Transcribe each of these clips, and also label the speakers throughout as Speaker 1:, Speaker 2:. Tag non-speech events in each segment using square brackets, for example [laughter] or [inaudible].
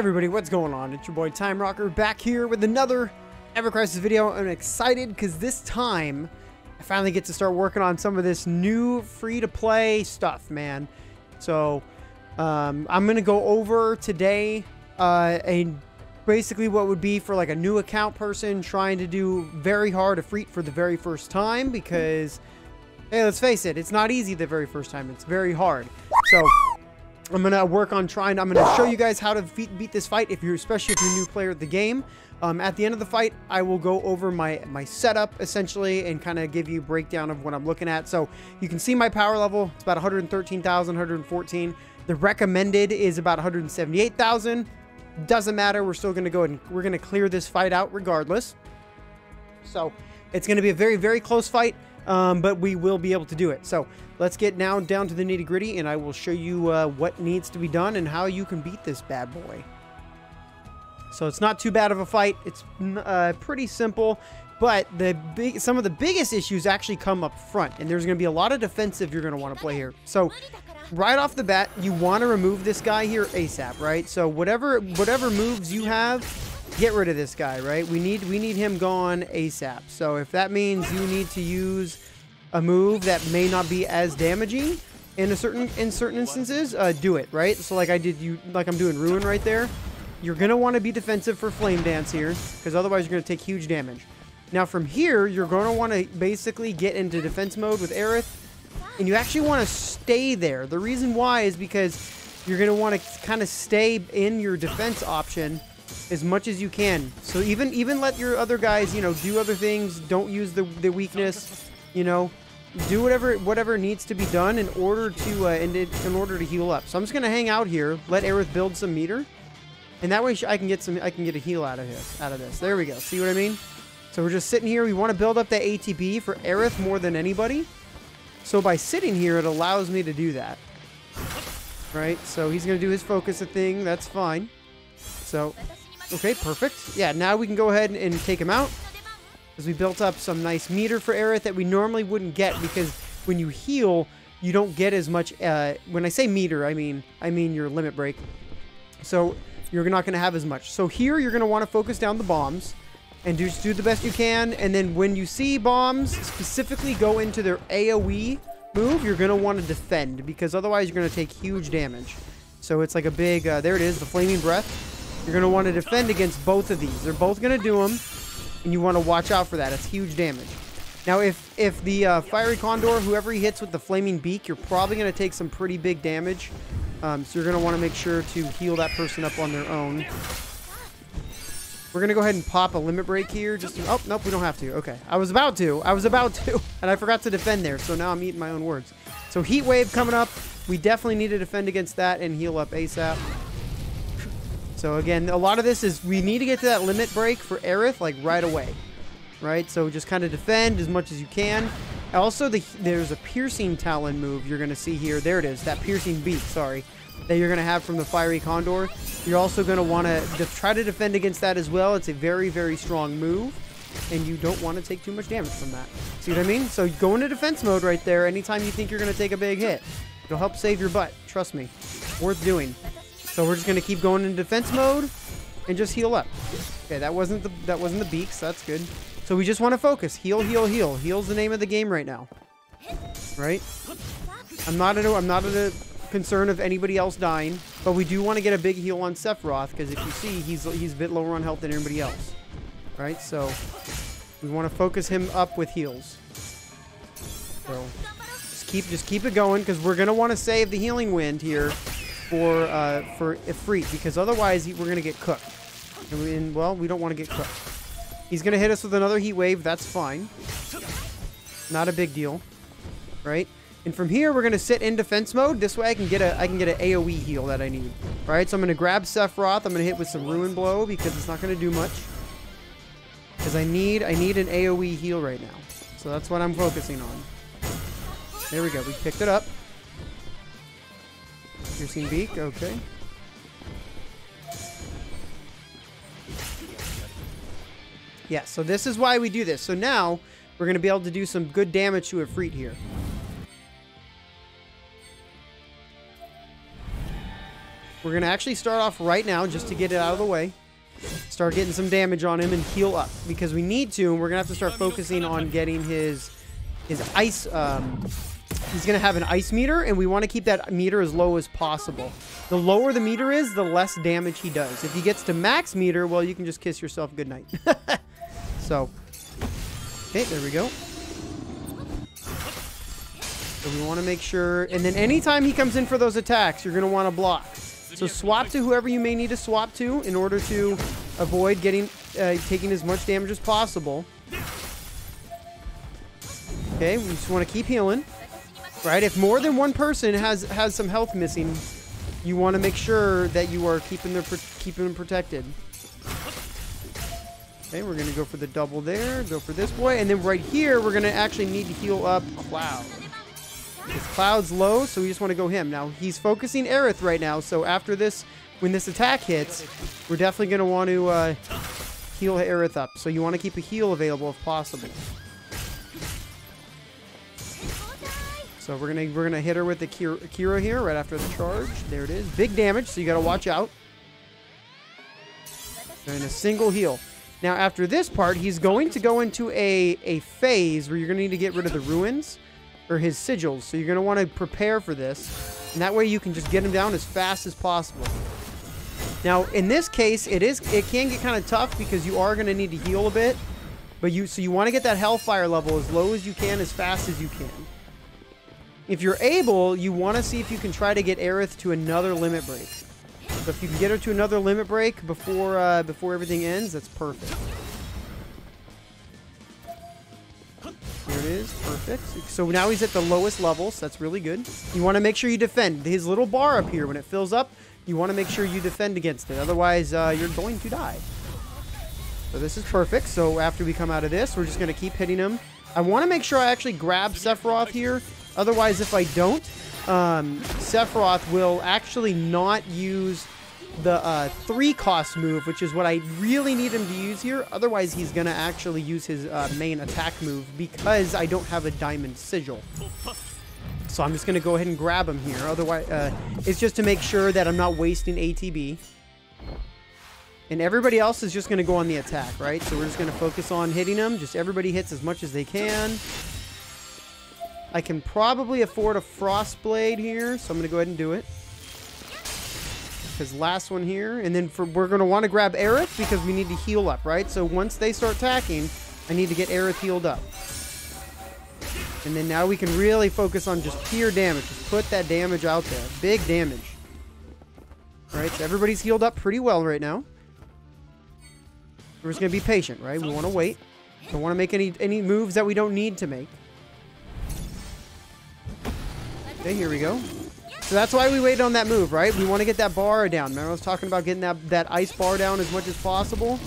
Speaker 1: Everybody, what's going on? It's your boy Time Rocker back here with another Ever Crisis video. I'm excited because this time I finally get to start working on some of this new free-to-play stuff, man. So um, I'm gonna go over today uh, a basically what would be for like a new account person trying to do very hard Ifrit for the very first time because hey, let's face it, it's not easy the very first time. It's very hard. So I'm gonna work on trying. I'm gonna show you guys how to beat, this fight if you're, especially if you're a new player of the game. Um, at the end of the fight, I will go over my my setup essentially and kind of give you a breakdown of what I'm looking at. So you can see my power level. It's about 113,000, 114. The recommended is about 178,000. Doesn't matter. We're still gonna go and we're gonna clear this fight out regardless. So it's gonna be a very very close fight um, but we will be able to do it. So let's get now down to the nitty gritty and I will show you uh, what needs to be done and how you can beat this bad boy. So it's not too bad of a fight. It's uh, pretty simple, but the big, some of the biggest issues actually come up front, and there's going to be a lot of defensive you're going to want to play here. So right off the bat, you want to remove this guy here ASAP, right? So whatever whatever moves you have, get rid of this guy, right? We need we need him gone ASAP. So if that means you need to use a move that may not be as damaging in a certain in certain instances, uh, do it, right? So like I did you like I'm doing Ruin right there. You're gonna want to be defensive for Flame Dance here, because otherwise you're gonna take huge damage. Now from here, you're gonna want to basically get into defense mode with Aerith, and you actually want to stay there. The reason why is because you're gonna want to kind of stay in your defense option as much as you can. So even even let your other guys, you know, do other things. Don't use the the weakness. You know, do whatever whatever needs to be done in order to uh, in, in order to heal up. So I'm just gonna hang out here, let Aerith build some meter, and that way I can get some I can get a heal out of this out of this. There we go. See what I mean? So we're just sitting here. We want to build up that ATB for Aerith more than anybody. So by sitting here, it allows me to do that. Right? So he's to do his focus a thing. That's fine. So Okay, perfect. Yeah, now we can go ahead and, take him out. Because we built up some nice meter for Aerith that we normally wouldn't get because when you heal, you don't get as much... Uh, when I say meter, I mean I mean your limit break. So you're not going to have as much. So here you're going to want to focus down the bombs and just do the best you can. And then when you see bombs specifically go into their AoE move, you're going to want to defend because otherwise you're going to take huge damage. So it's like a big, uh, there it is, the Flaming Breath. You're going to want to defend against both of these. They're both going to do them, and you want to watch out for that. It's huge damage. Now, if, if the uh, Fiery Condor, whoever he hits with the Flaming Beak, you're probably going to take some pretty big damage. Um, so you're going to want to make sure to heal that person up on their own. We're going to go ahead and pop a limit break here. Just to, Oh, nope, we don't have to. Okay. I was about to. I was about to. [laughs] And I forgot to defend there. So now I'm eating my own words. So Heat Wave coming up. We definitely need to defend against that and heal up ASAP. So again, a lot of this is we need to get to that limit break for Aerith like right away. Right? So just kind of defend as much as you can. Also, the, there's a piercing talon move you're going to see here. There it is. That piercing beak, sorry. That you're going to have from the Fiery Condor. You're also going to want to try to defend against that as well. It's a very, very strong move. And you don't want to take too much damage from that. See what I mean? So go into defense mode right there anytime you think you're going to take a big hit. It'll help save your butt. Trust me. Worth doing. So we're just gonna keep going in defense mode and just heal up. Okay, that wasn't the that wasn't the beaks. That's good. So we just want to focus. Heal, heal, heal. Heal's the name of the game right now. Right? I'm not at a, I'm not at a concern of anybody else dying, but we do want to get a big heal on Sephiroth because if you see, he's he's a bit lower on health than everybody else. Right? So we want to focus him up with heals. So just keep just keep it going because we're gonna want to save the healing wind here for uh, for Ifrit because otherwise we're gonna get cooked. And, we, and well, we don't want to get cooked. He's gonna hit us with another heat wave. That's fine. Not a big deal, right? And from here, we're gonna sit in defense mode. This way, I can get a I can get an AOE heal that I need. All right, so I'm gonna grab Sephiroth. I'm gonna hit with some Ruin Blow because it's not gonna do much. Because I need I need an AOE heal right now. So that's what I'm focusing on. There we go. We picked it up. Piercing beak, okay. Yeah, so this is why we do this. So now, we're going to be able to do some good damage to Ifrit here. We're going to actually start off right now just to get it out of the way. Start getting some damage on him and heal up because we need to. And we're going to have to start focusing on getting his his ice. Um, he's going to have an ice meter and we want to keep that meter as low as possible. The lower the meter is, the less damage he does. If he gets to max meter, well, you can just kiss yourself goodnight. [laughs] so, okay, there we go. So we want to make sure, and then anytime he comes in for those attacks, you're going to want to block. So swap to whoever you may need to swap to in order to avoid getting uh, taking as much damage as possible. Okay, we just want to keep healing. Right? If more than one person has has some health missing, you want to make sure that you are keeping them keeping them protected. Okay, we're gonna go for the double there. Go for this boy, and then right here we're gonna actually need to heal up Cloud. His Cloud's low, so we just want to go him. Now, he's focusing Aerith right now, so after this, when this attack hits, we're definitely to want to uh, heal Aerith up. So you want to keep a heal available if possible. So we're gonna we're gonna hit her with the Cura, here right after the charge. There it is. Big damage, so you gotta watch out. And a single heal. Now after this part, he's going to go into a, a phase where you're gonna need to get rid of the ruins or his sigils. So you're want to prepare for this. And that way you can just get him down as fast as possible. Now, in this case, it is it can get kind of tough because you are to need to heal a bit. But you so you want to get that hellfire level as low as you can, as fast as you can. If you're able, you want to see if you can try to get Aerith to another limit break. So if you can get her to another limit break before uh, before everything ends, that's perfect. Here it is. Perfect. So now he's at the lowest level, so that's really good. You want to make sure you defend. His little bar up here, when it fills up, you want to make sure you defend against it. Otherwise, uh, you're going to die. So this is perfect. So after we come out of this, we're just going to keep hitting him. I want to make sure I actually grab Sephiroth here. Otherwise, if I don't, um, Sephiroth will actually not use the uh, three cost move, which is what I really need him to use here. Otherwise, he's going to actually use his uh, main attack move because I don't have a diamond sigil. So I'm just going to go ahead and grab him here. Otherwise, uh, it's just to make sure that I'm not wasting ATB. And everybody else is just going to go on the attack, right? So we're just going to focus on hitting them. Just everybody hits as much as they can. I can probably afford a frost blade here, so I'm going to go ahead and do it his last one here. And then for, we're going to want to grab Aerith because we need to heal up, right? So once they start attacking, I need to get Aerith healed up. And then now we can really focus on just pure damage. Just put that damage out there. Big damage. Alright, so everybody's healed up pretty well right now. We're just going to be patient, right? We want to wait. Don't want to make any, any moves that we don't need to make. Okay, here we go. So that's why we waited on that move, right? We want to get that bar down. Remember I was talking about getting that, that ice bar down as much as possible?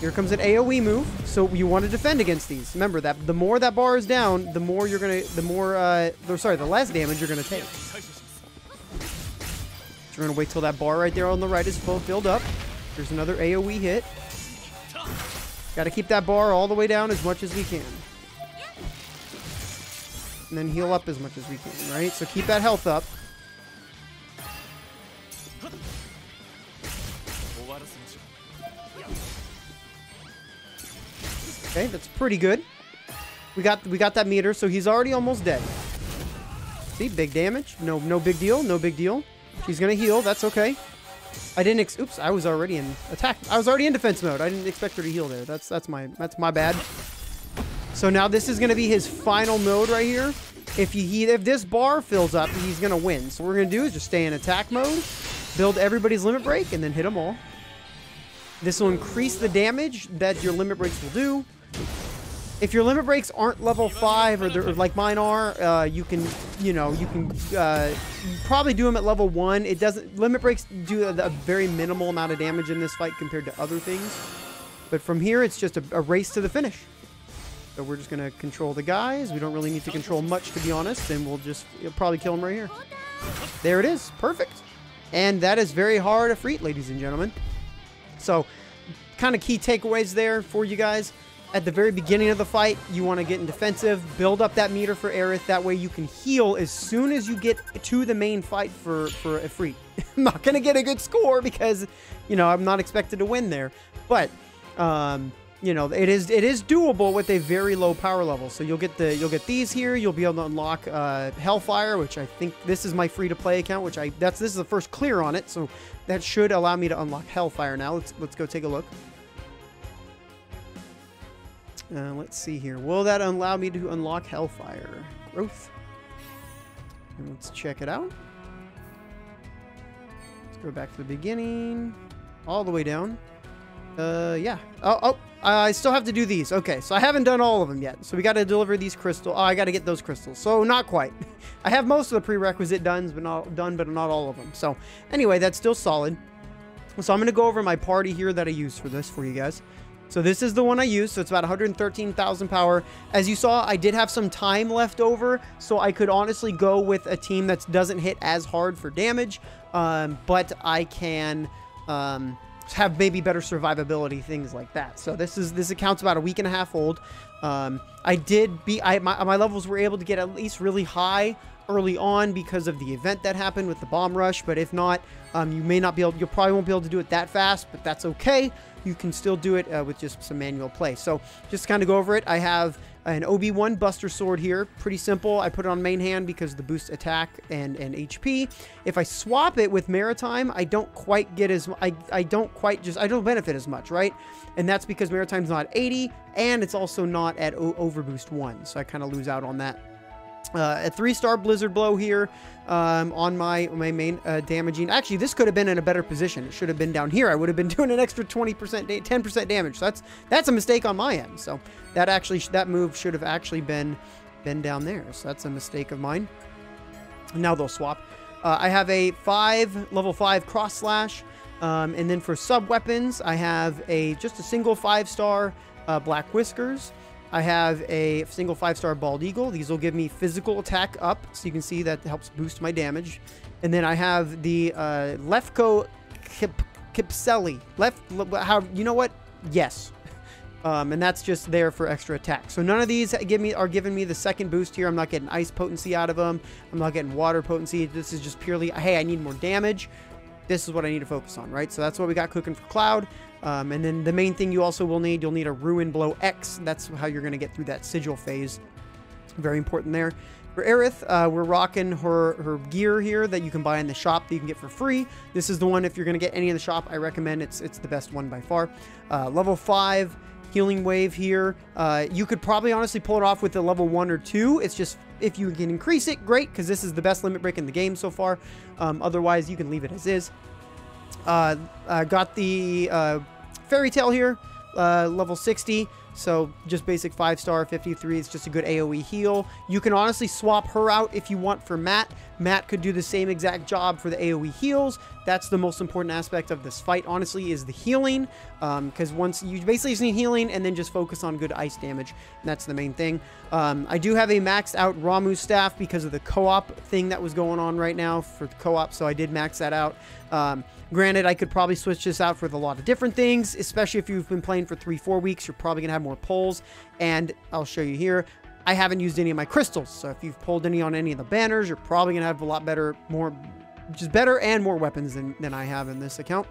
Speaker 1: Here comes an AoE move. So you want to defend against these. Remember that the more that bar is down, the more you're going to, the more, uh, sorry, the less damage you're going to take. So we're going to wait till that bar right there on the right is full filled up. There's another AoE hit. Got to keep that bar all the way down as much as we can and then heal up as much as we can, right? So keep that health up. Okay, that's pretty good. We got we got that meter, so he's already almost dead. See, big damage. No no big deal. No big deal. She's gonna heal. That's okay. I didn't. oops, I was already in attack. I was already in defense mode. I didn't expect her to heal there. That's that's my that's my bad. So now this is gonna be his final mode right here. If he if this bar fills up, he's gonna win. So what we're gonna do is just stay in attack mode, build everybody's limit break, and then hit them all. This will increase the damage that your limit breaks will do. If your limit breaks aren't level 5 or, or like mine are, uh, you can, you know, you can uh, probably do them at level 1. It doesn't, limit breaks do a, a, very minimal amount of damage in this fight compared to other things. But from here, it's just a, a race to the finish. So we're just going to control the guys. We don't really need to control much, to be honest, and we'll just probably kill them right here. There it is. Perfect. And that is very hard Ifrit, ladies and gentlemen. So, kind of key takeaways there for you guys. at the very beginning of the fight, you want to get in defensive, build up that meter for Aerith. That way you can heal as soon as you get to the main fight for, for Ifrit. [laughs] I'm not going to get a good score because, you know, I'm not expected to win there. But, um, you know, it is it is doable with a very low power level. So you'll get the you'll get these here. You'll be able to unlock uh, Hellfire, which I think this is my free to play account, which I that's this is the first clear on it. So that should allow me to unlock Hellfire now. Let's let's go take a look. Uh, let's see here. Will that allow me to unlock Hellfire? Growth. And let's check it out. Let's go back to the beginning. All the way down. Uh, yeah. Oh, oh, I still have to do these. Okay, so I haven't done all of them yet. So we got to deliver these crystals. Oh, I got to get those crystals. So not quite. [laughs] I have most of the prerequisite done, but not done, but not all of them. So anyway, that's still solid. So I'm going to go over my party here that I use for this for you guys. So this is the one I used, so it's about 113,000 power. As you saw, I did have some time left over, so I could honestly go with a team that doesn't hit as hard for damage, um, but I can um, have maybe better survivability, things like that. So this is this account's about a week and a half old. Um, I did be I my, my levels were able to get at least really high early on because of the event that happened with the bomb rush, but if not, um, you may not be able, you probably won't be able to do it that fast, but that's okay. You can still do it uh, with just some manual play. So just kind of go over it. I have an OB1 Buster Sword here. Pretty simple. I put it on main hand because the boost attack and, and HP. If I swap it with Maritime, I don't quite get as, I, I don't quite just, I don't benefit as much, right? And that's because Maritime's not 80 and it's also not at Overboost 1. So I kind of lose out on that. Uh, a three-star Blizzard Blow here um, on my my main uh, damaging. Actually, this could have been in a better position. It should have been down here. I would have been [laughs] doing an extra 20%, 10% damage. So that's that's a mistake on my end. So that actually that move should have actually been been down there. So that's a mistake of mine. Now they'll swap. Uh, I have a five level five cross slash, um, and then for sub weapons, I have a just a single five star uh, black whiskers. I have a single five-star Bald Eagle. These will give me physical attack up, so you can see that helps boost my damage. And then I have the uh, Lefko Kip, Kipseli. Left, how, you know what? Yes. [laughs] Um, and that's just there for extra attack. So none of these give me are giving me the second boost here. I'm not getting ice potency out of them. I'm not getting water potency. This is just purely, hey, I need more damage. This is what I need to focus on, right? So that's what we got cooking for Cloud. Um, and then the main thing you also will need, you'll need a Ruin Blow X. That's how you're going to get through that Sigil phase. Very important there. For Aerith, uh, we're rocking her, her gear here that you can buy in the shop that you can get for free. This is the one, if you're going to get any in the shop, I recommend it's, it's the best one by far. Uh, level 5 Healing Wave here. Uh, you could probably honestly pull it off with a level 1 or 2. It's just, if you can increase it, great, because this is the best limit break in the game so far. Um, otherwise, you can leave it as is. Uh, got the uh, Fairy Tale here, uh, level 60. So just basic 5-star 53. It's just a good AoE heal. You can honestly swap her out if you want for Matt. Matt could do the same exact job for the AoE heals. That's the most important aspect of this fight, honestly, is the healing. Because um, once you basically just need healing and then just focus on good ice damage. that's the main thing. Um, I do have a maxed out Ramuh staff because of the co-op thing that was going on right now for the co-op. So I did max that out. Um, Granted, I could probably switch this out for a lot of different things, especially if you've been playing for three, four weeks, you're probably going to have more pulls. And I'll show you here. I haven't used any of my crystals, so if you've pulled any on any of the banners, you're probably going to have a lot better, more, just better and more weapons than, than I have in this account.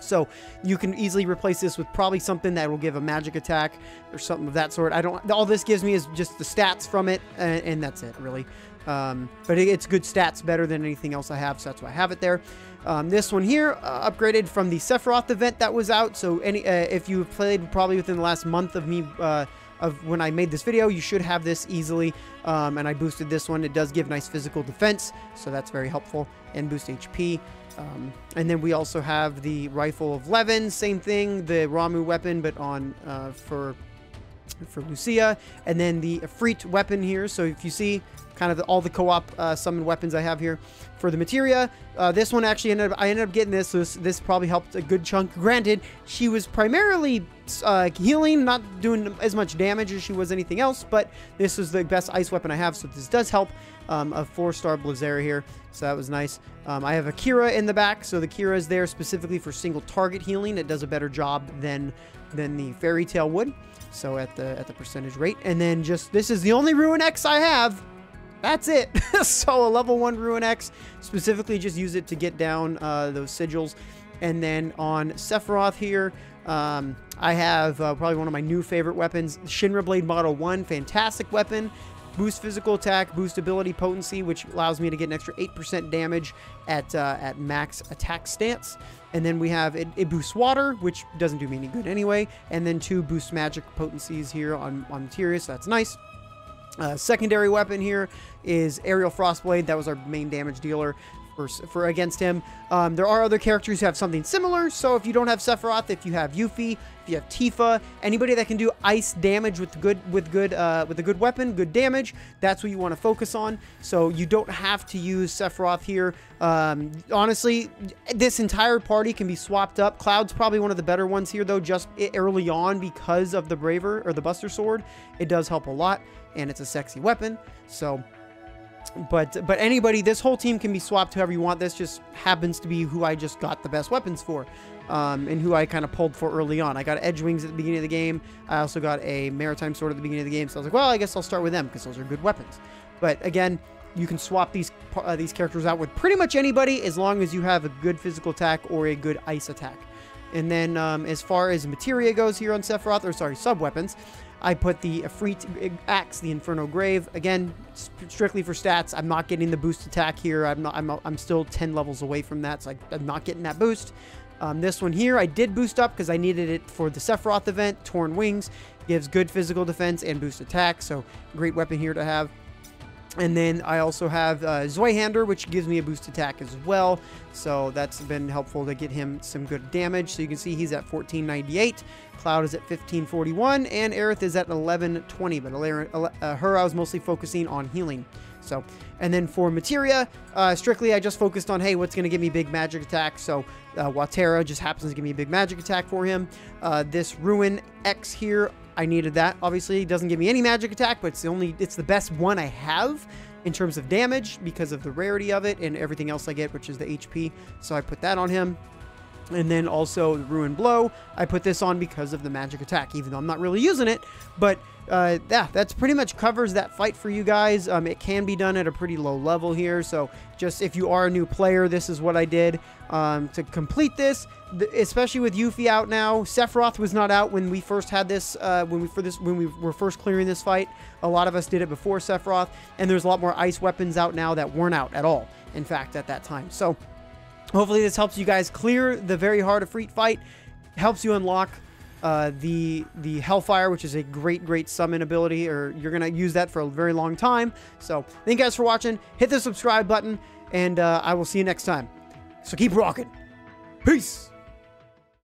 Speaker 1: So you can easily replace this with probably something that will give a magic attack or something of that sort. I don't, all this gives me is just the stats from it, and, and that's it, really. Um, but it, it's good stats, better than anything else I have, so that's why I have it there. Um, this one here, uh, upgraded from the Sephiroth event that was out. So any uh, if you've played probably within the last month of me uh, of when I made this video, you should have this easily. Um, and I boosted this one. It does give nice physical defense, so that's very helpful, and boost HP. Um, and then we also have the Rifle of Levin, same thing, the Ramuh weapon, but on uh, for for Lucia, and then the Ifrit weapon here. So if you see, kind of all the co-op uh, summon weapons I have here. For the materia, uh, this one actually ended up, I ended up getting this. So this, this probably helped a good chunk. Granted, she was primarily uh, healing, not doing as much damage as she was anything else, but this is the best ice weapon I have, so this does help. Um, a four-star Blizzara here, so that was nice. Um, I have a Cura in the back, so the Cura is there specifically for single target healing. It does a better job than than the Fairy Tale would, so at the at the percentage rate. And then just this is the only Ruin X I have. That's it. [laughs] so a level one Ruin X, specifically just use it to get down uh, those sigils. And then on Sephiroth here, um, I have uh, probably one of my new favorite weapons, Shinra Blade Model 1. Fantastic weapon. Boost physical attack, boost ability potency, which allows me to get an extra 8% damage at uh, at max attack stance. And then we have it, it, boosts water, which doesn't do me any good anyway. And then two boost magic potencies here on, on so that's nice. Uh, secondary weapon here is Aerial Frostblade. That was our main damage dealer for, for against him. Um, there are other characters who have something similar. So if you don't have Sephiroth, if you have Yuffie, if you have Tifa, anybody that can do ice damage with good with good uh, with a good weapon, good damage, that's what you want to focus on. So you don't have to use Sephiroth here. Um, honestly, this entire party can be swapped up. Cloud's probably one of the better ones here though, just early on because of the Braver or the Buster Sword. It does help a lot, and it's a sexy weapon. So but but anybody, this whole team can be swapped whoever you want. This just happens to be who I just got the best weapons for. Um, and who I kind of pulled for early on. I got Edge Wings at the beginning of the game. I also got a Maritime Sword at the beginning of the game. So I was like, well, I guess I'll start with them because those are good weapons. But again, you can swap these uh, these characters out with pretty much anybody as long as you have a good physical attack or a good ice attack. And then um, as far as materia goes here on Sephiroth, or sorry, sub weapons, I put the Ifrit Axe, the Inferno Grave. Again, strictly for stats. I'm not getting the boost attack here. I'm not. I'm, I'm still 10 levels away from that, so I, am not getting that boost. Um, this one here, I did boost up because I needed it for the Sephiroth event. Torn Wings gives good physical defense and boost attack, so great weapon here to have. And then I also have uh, Zweihander, which gives me a boost attack as well. So that's been helpful to get him some good damage. So you can see he's at 1498. Cloud is at 1541. And Aerith is at 1120. But uh, her, I was mostly focusing on healing. So, and then for materia, uh, strictly I just focused on, hey, what's going to give me big magic attack? So uh, Watera just happens to give me a big magic attack for him. Uh, this Ruin X here, I needed that. Obviously, it doesn't give me any magic attack, but it's the only, it's the best one I have in terms of damage because of the rarity of it and everything else I get, which is the HP. So I put that on him. And then also the Ruin Blow, I put this on because of the magic attack, even though I'm not really using it. But uh, yeah, that's pretty much covers that fight for you guys. Um, it can be done at a pretty low level here, so just if you are a new player, this is what I did um, to complete this. especially with Yuffie out now, Sephiroth was not out when we first had this. Uh, when we for this when we were first clearing this fight, a lot of us did it before Sephiroth, and there's a lot more ice weapons out now that weren't out at all. In fact, at that time, so hopefully this helps you guys clear the very hard Ifrit fight, helps you unlock uh, the the Hellfire, which is a great, great summon ability, or you're going to use that for a very long time. So thank you guys for watching. Hit the subscribe button, and uh, I will see you next time. So keep rocking. Peace.